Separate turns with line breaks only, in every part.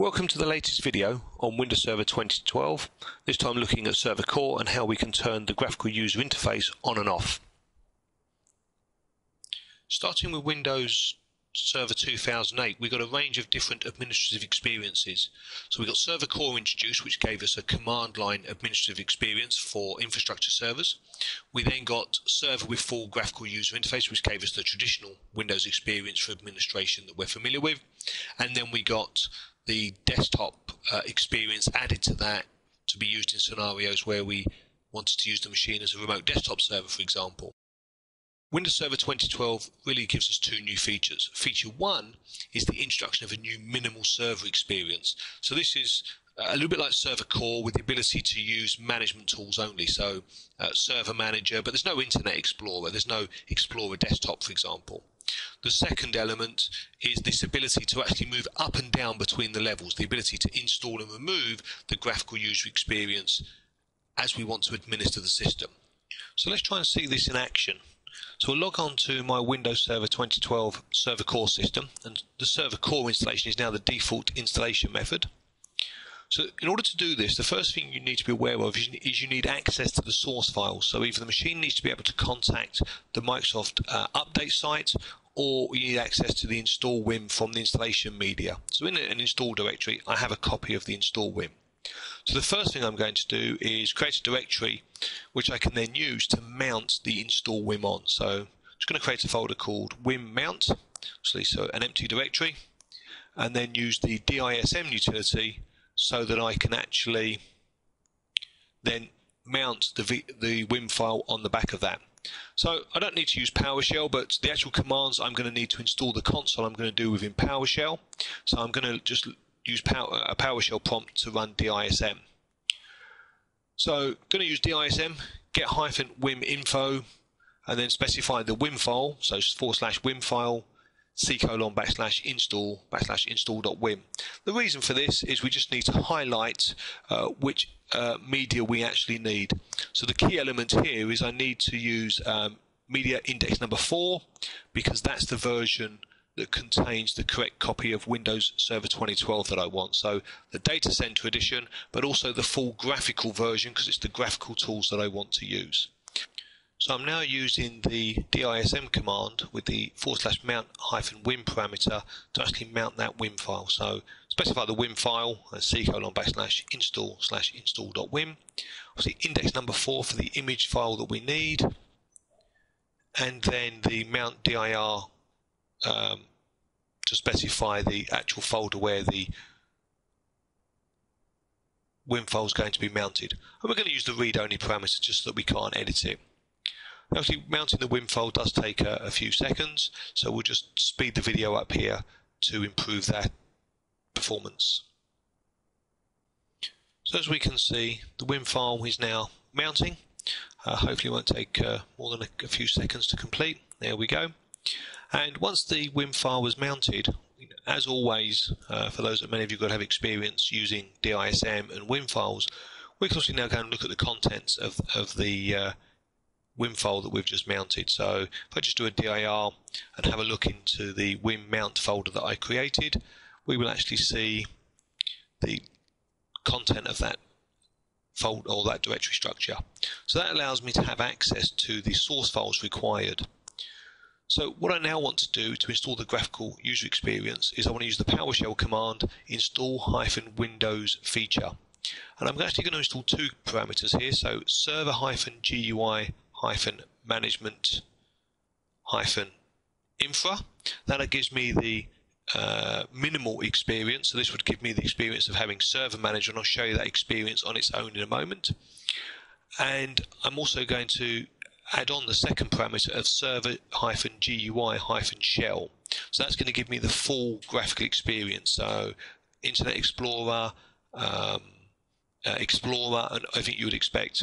Welcome to the latest video on Windows Server 2012, this time looking at Server Core and how we can turn the graphical user interface on and off. Starting with Windows Server 2008, we got a range of different administrative experiences. So we got Server Core introduced, which gave us a command line administrative experience for infrastructure servers. We then got Server with full graphical user interface, which gave us the traditional Windows experience for administration that we're familiar with. And then we got the desktop uh, experience added to that to be used in scenarios where we wanted to use the machine as a remote desktop server, for example. Windows Server 2012 really gives us two new features. Feature one is the introduction of a new minimal server experience. So this is a little bit like Server Core with the ability to use management tools only. So uh, Server Manager, but there's no Internet Explorer. There's no Explorer Desktop, for example. The second element is this ability to actually move up and down between the levels, the ability to install and remove the graphical user experience as we want to administer the system. So let's try and see this in action. So I'll log on to my Windows Server 2012 Server Core system, and the Server Core installation is now the default installation method. So in order to do this, the first thing you need to be aware of is you need access to the source files. So either the machine needs to be able to contact the Microsoft uh, update site or you need access to the install Wim from the installation media. So in an install directory, I have a copy of the install Wim. So the first thing I'm going to do is create a directory which I can then use to mount the install Wim on. So I'm just going to create a folder called Wim mount, so an empty directory, and then use the DISM utility so that I can actually then mount the, v, the Wim file on the back of that. So I don't need to use PowerShell, but the actual commands I'm going to need to install the console I'm going to do within PowerShell. So I'm going to just use power, a PowerShell prompt to run DISM. So going to use DISM, get hyphen Wim info, and then specify the Wim file, so forward slash Wim file, c colon backslash install backslash install.wim. The reason for this is we just need to highlight uh, which uh, media we actually need. So the key element here is I need to use um, media index number 4 because that's the version that contains the correct copy of Windows Server 2012 that I want. So the Data Center edition, but also the full graphical version because it's the graphical tools that I want to use. So I'm now using the DISM command with the forward slash mount hyphen wim parameter to actually mount that wim file. So specify the wim file as c colon backslash install slash install dot wim. Obviously index number four for the image file that we need. And then the mount dir um, to specify the actual folder where the wim file is going to be mounted. And we're going to use the read only parameter just so that we can't edit it. Obviously, mounting the WIM file does take a, a few seconds, so we'll just speed the video up here to improve that performance. So as we can see, the WIM file is now mounting. Uh, hopefully it won't take uh, more than a, a, few seconds to complete. There we go. And once the WIM was mounted, as always, uh, for those that many of you got have experience using DISM and WIM files, we can also now go and look at the contents of, of the file that we've just mounted. So if I just do a dir and have a look into the Wim mount folder that I created, we will actually see the content of that folder or that directory structure. So that allows me to have access to the source files required. So what I now want to do to install the graphical user experience is I want to use the PowerShell command install-windows feature. And I'm actually going to install two parameters here, so server-GUI hyphen management hyphen infra. That gives me the uh, minimal experience. So this would give me the experience of having server manager, and I'll show you that experience on its own in a moment. And I'm also going to add on the second parameter of server hyphen GUI hyphen shell. So that's going to give me the full graphical experience. So Internet Explorer, um, uh, Explorer, and everything you would expect.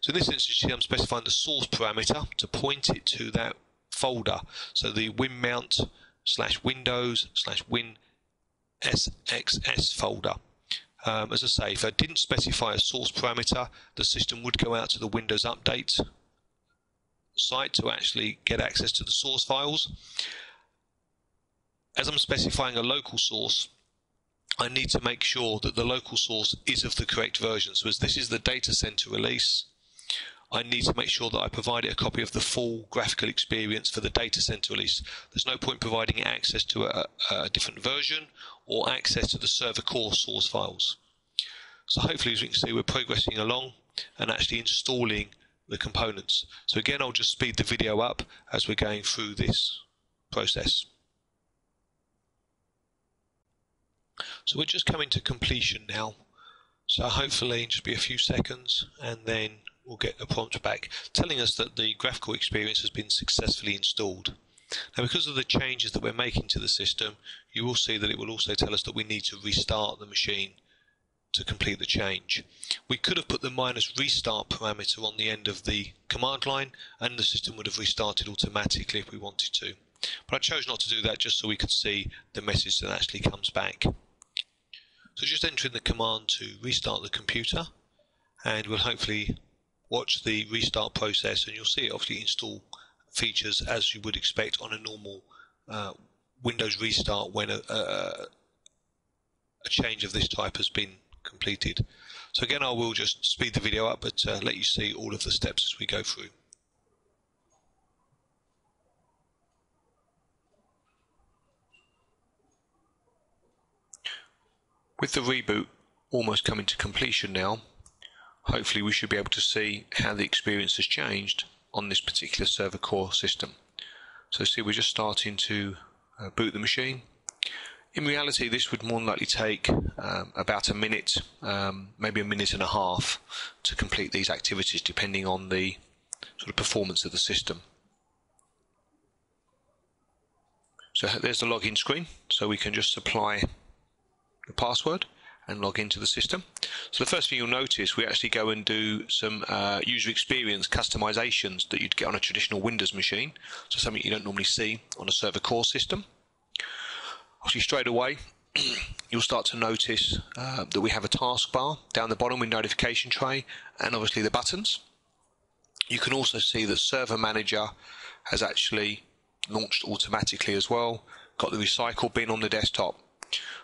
So in this instance, I'm specifying the source parameter to point it to that folder. So the wim mount slash windows slash win folder. Um, as I say, if I didn't specify a source parameter, the system would go out to the Windows Update site to actually get access to the source files. As I'm specifying a local source, I need to make sure that the local source is of the correct version. So as this is the data center release, I need to make sure that I provide it a copy of the full graphical experience for the data center release. There's no point providing it access to a, a different version or access to the server core source files. So hopefully as we can see we're progressing along and actually installing the components. So again I'll just speed the video up as we're going through this process. So we're just coming to completion now. So hopefully just be a few seconds and then we'll get a prompt back telling us that the graphical experience has been successfully installed. Now because of the changes that we're making to the system, you will see that it will also tell us that we need to restart the machine to complete the change. We could have put the minus restart parameter on the end of the command line and the system would have restarted automatically if we wanted to. But I chose not to do that just so we could see the message that actually comes back. So just enter in the command to restart the computer and we'll hopefully watch the restart process and you'll see it obviously install features as you would expect on a normal uh, Windows restart when a, a, a, change of this type has been completed. So again I will just speed the video up but uh, let you see all of the steps as we go through. With the reboot almost coming to completion now, hopefully we should be able to see how the experience has changed on this particular server core system. So see we're just starting to uh, boot the machine. In reality this would more than likely take um, about a minute, um, maybe a minute and a half to complete these activities depending on the sort of performance of the system. So there's the login screen so we can just supply the password and log into the system. So the first thing you'll notice, we actually go and do some uh, user experience customizations that you'd get on a traditional Windows machine. So something you don't normally see on a server core system. Obviously straight away, you'll start to notice uh, that we have a taskbar down the bottom with notification tray and obviously the buttons. You can also see that Server Manager has actually launched automatically as well, got the recycle bin on the desktop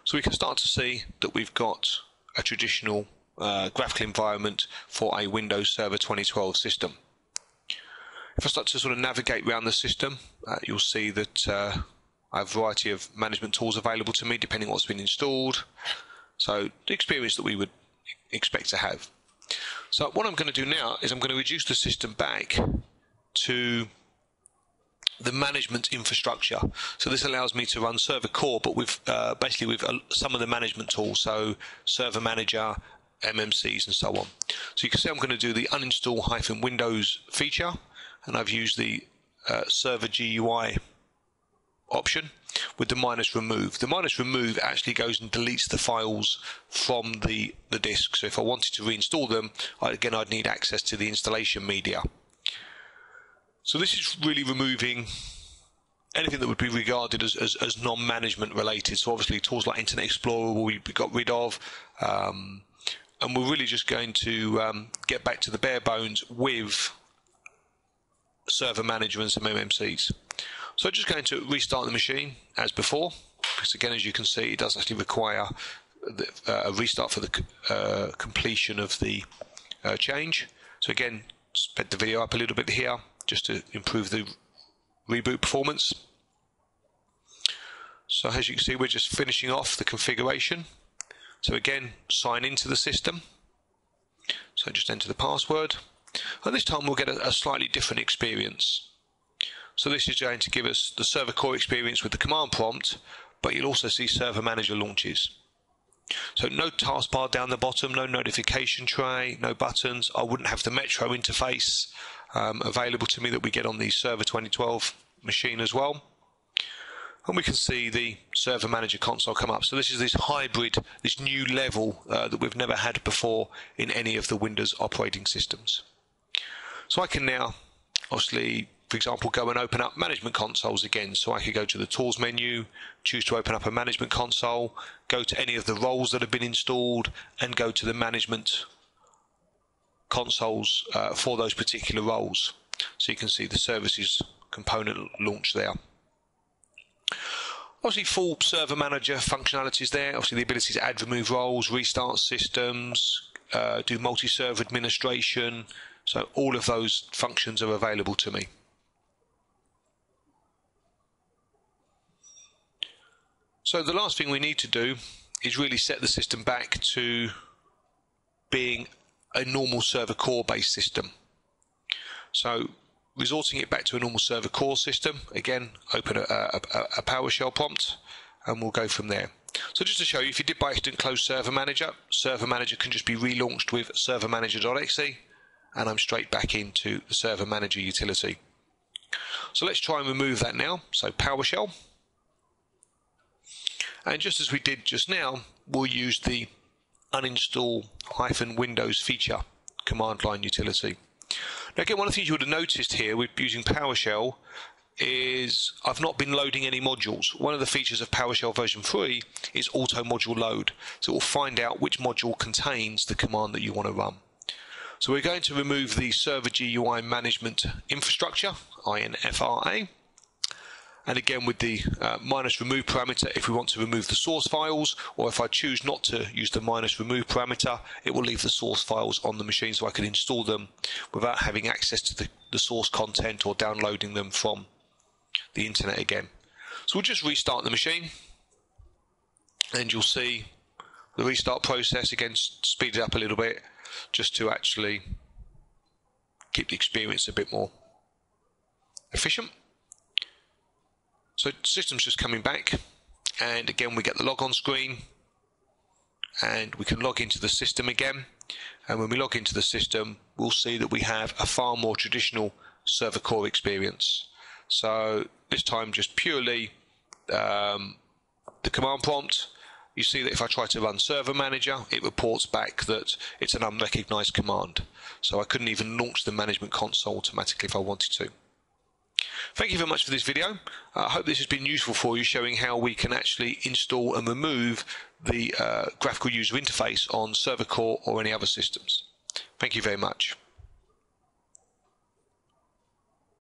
so we can start to see that we've got a traditional uh, graphical environment for a Windows Server 2012 system. If I start to sort of navigate around the system, uh, you'll see that uh, I have a variety of management tools available to me depending on what's been installed. So the experience that we would expect to have. So what I'm going to do now is I'm going to reduce the system back to the management infrastructure. So this allows me to run server core, but with uh, basically with uh, some of the management tools, so server manager, MMCs, and so on. So you can see I'm going to do the uninstall hyphen Windows feature, and I've used the uh, server GUI option with the minus remove. The minus remove actually goes and deletes the files from the, the disk. So if I wanted to reinstall them, I, again, I'd need access to the installation media. So this is really removing anything that would be regarded as, as, as non-management related. So obviously tools like Internet Explorer we got rid of. Um, and we're really just going to um, get back to the bare bones with server manager and some MMCs. So just going to restart the machine as before, because again, as you can see, it does actually require the, uh, a restart for the uh, completion of the uh, change. So again, sped the video up a little bit here just to improve the reboot performance. So as you can see, we're just finishing off the configuration. So again, sign into the system. So just enter the password. And this time we'll get a, a slightly different experience. So this is going to give us the server core experience with the command prompt, but you'll also see server manager launches. So no taskbar down the bottom, no notification tray, no buttons. I wouldn't have the Metro interface um, available to me that we get on the Server 2012 machine as well. And we can see the Server Manager console come up. So this is this hybrid, this new level uh, that we've never had before in any of the Windows operating systems. So I can now, obviously, for example, go and open up management consoles again. So I could go to the tools menu, choose to open up a management console, go to any of the roles that have been installed, and go to the management consoles uh, for those particular roles. So you can see the services component launch there. Obviously, full server manager functionalities there. Obviously, the ability to add, remove roles, restart systems, uh, do multi-server administration. So all of those functions are available to me. So the last thing we need to do is really set the system back to being a normal server core based system. So resorting it back to a normal server core system, again, open a, a, a PowerShell prompt and we'll go from there. So just to show you, if you did by accident close Server Manager, Server Manager can just be relaunched with Server Manager.exe and I'm straight back into the Server Manager utility. So let's try and remove that now. So PowerShell. And just as we did just now, we'll use the uninstall hyphen Windows feature command line utility. Now again, one of the things you would have noticed here with using PowerShell is I've not been loading any modules. One of the features of PowerShell version 3 is auto module load. So it will find out which module contains the command that you want to run. So we're going to remove the server GUI management infrastructure, INFRA, and again with the uh, minus remove parameter if we want to remove the source files or if I choose not to use the minus remove parameter it will leave the source files on the machine so I can install them without having access to the, the source content or downloading them from the internet again. So we'll just restart the machine and you'll see the restart process again speed it up a little bit just to actually keep the experience a bit more efficient. So system's just coming back and again we get the log on screen and we can log into the system again. And when we log into the system we'll see that we have a far more traditional server core experience. So this time just purely um, the command prompt. You see that if I try to run server manager it reports back that it's an unrecognized command. So I couldn't even launch the management console automatically if I wanted to Thank you very much for this video. I hope this has been useful for you, showing how we can actually install and remove the uh, graphical user interface on server core or any other systems. Thank you very much.